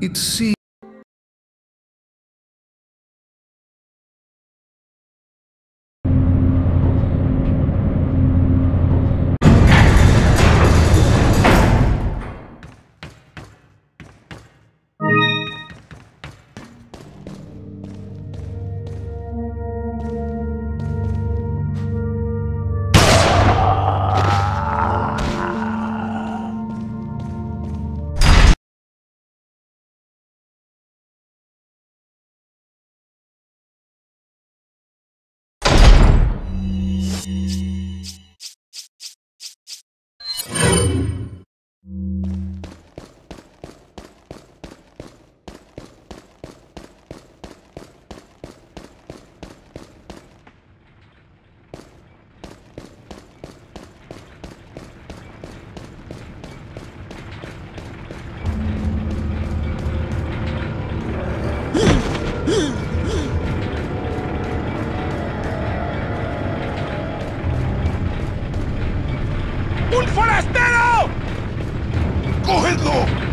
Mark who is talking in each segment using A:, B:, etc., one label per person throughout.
A: It seems.
B: ¡Un forastero! ¡Cógelo!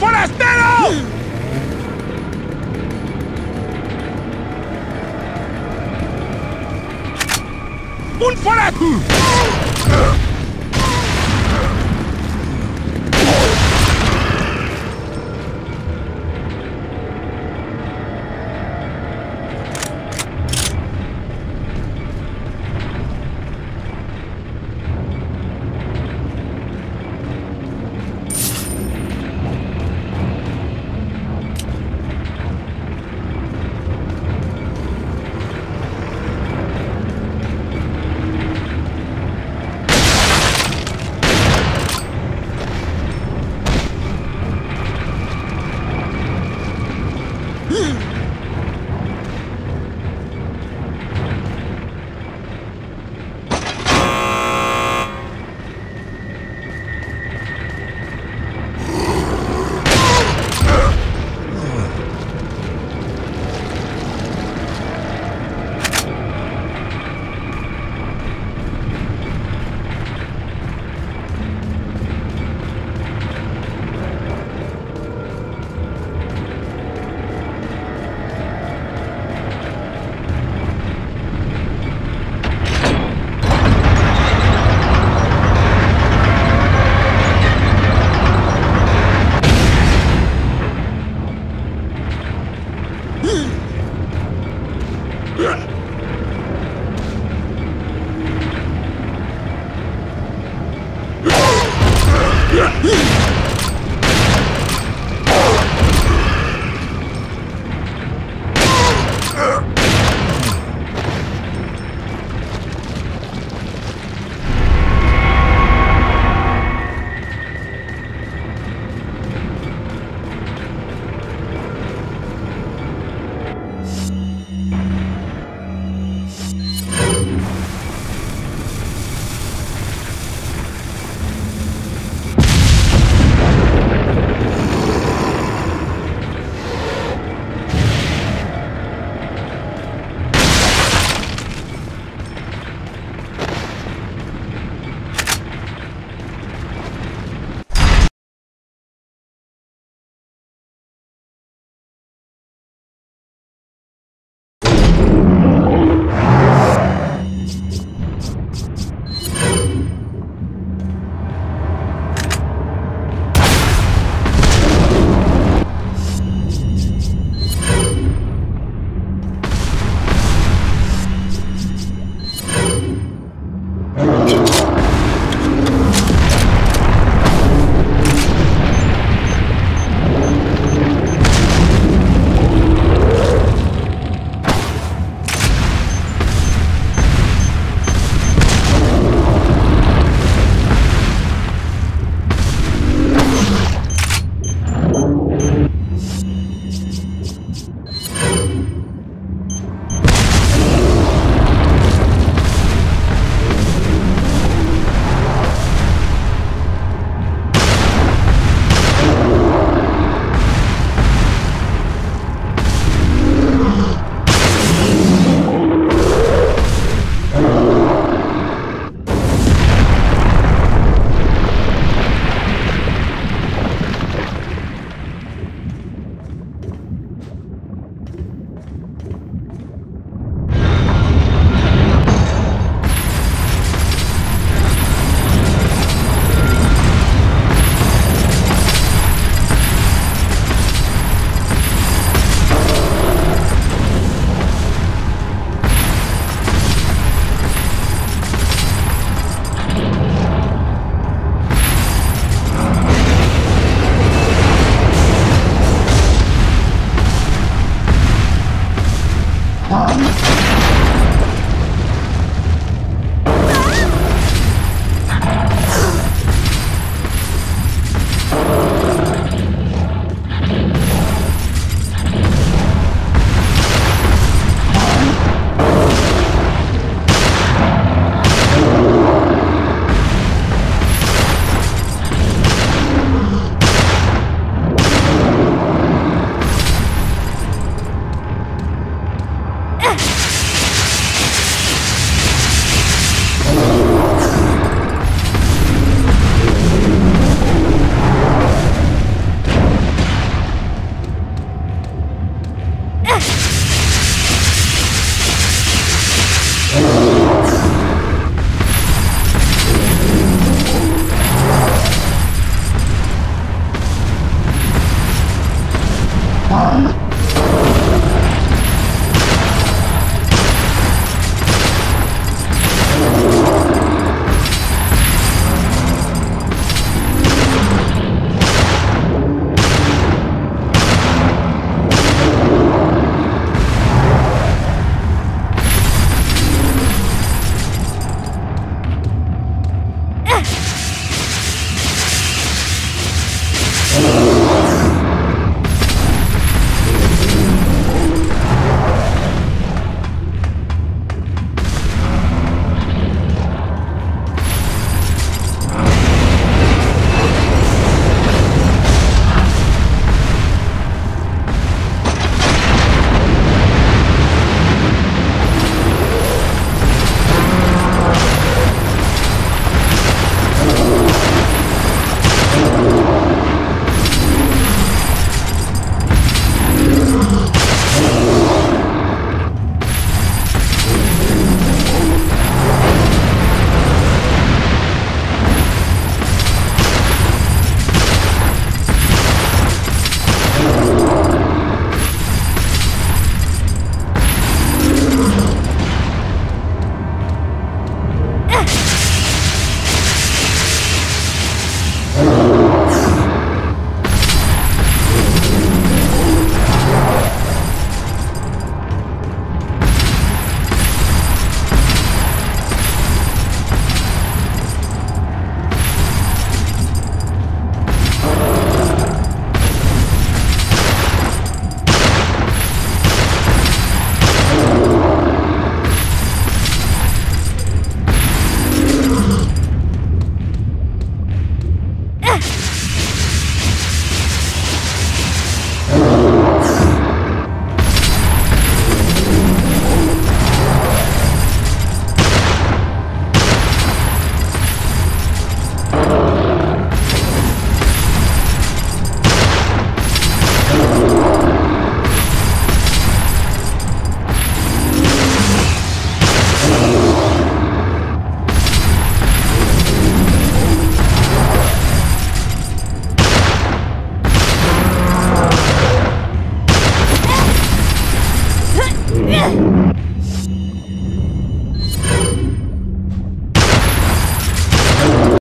B: Forastero! ¡Un forastero!